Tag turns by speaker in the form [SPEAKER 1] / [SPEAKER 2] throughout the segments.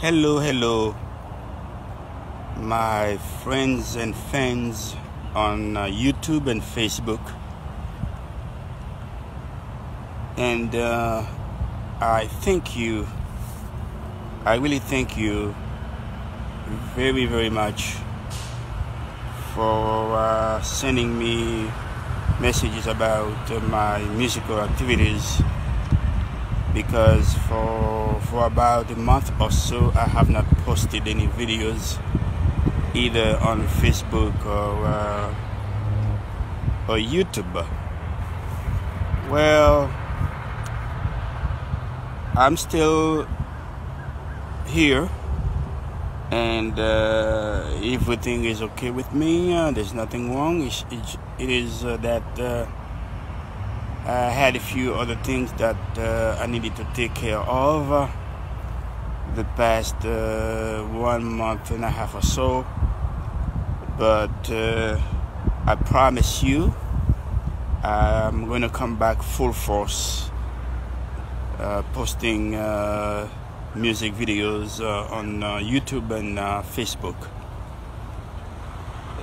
[SPEAKER 1] Hello, hello, my friends and fans on uh, YouTube and Facebook. And uh, I thank you, I really thank you very, very much for uh, sending me messages about uh, my musical activities because for for about a month or so I have not posted any videos either on Facebook or uh, or YouTube. Well, I'm still here and uh, everything is okay with me. Uh, there's nothing wrong. It's, it is uh, that uh, I had a few other things that uh, I needed to take care of uh, the past uh, one month and a half or so. But uh, I promise you, I'm going to come back full force, uh, posting uh, music videos on YouTube and Facebook.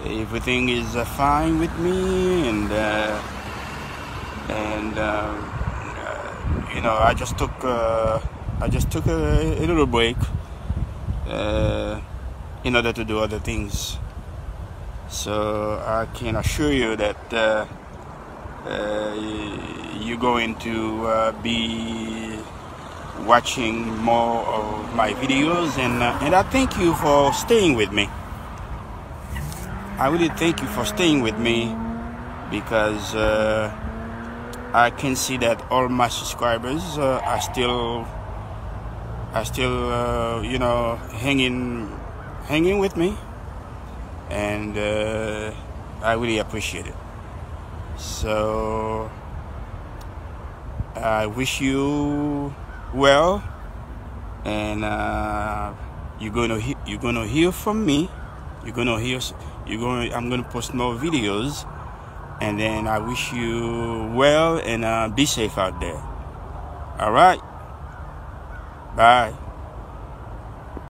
[SPEAKER 1] Everything is fine with me and and um, uh, you know I just took uh, I just took a, a little break uh, in order to do other things. So I can assure you that uh, uh, you're going to uh, be watching more of my videos, and and I thank you for staying with me. I really thank you for staying with me because I can see that all my subscribers uh, are still are still uh, you know hanging hanging with me. And uh, I really appreciate it. So I wish you well. And uh, you're gonna you're gonna hear from me. You're gonna hear you're going I'm gonna post more videos and then I wish you well and uh, be safe out there. All right. Bye.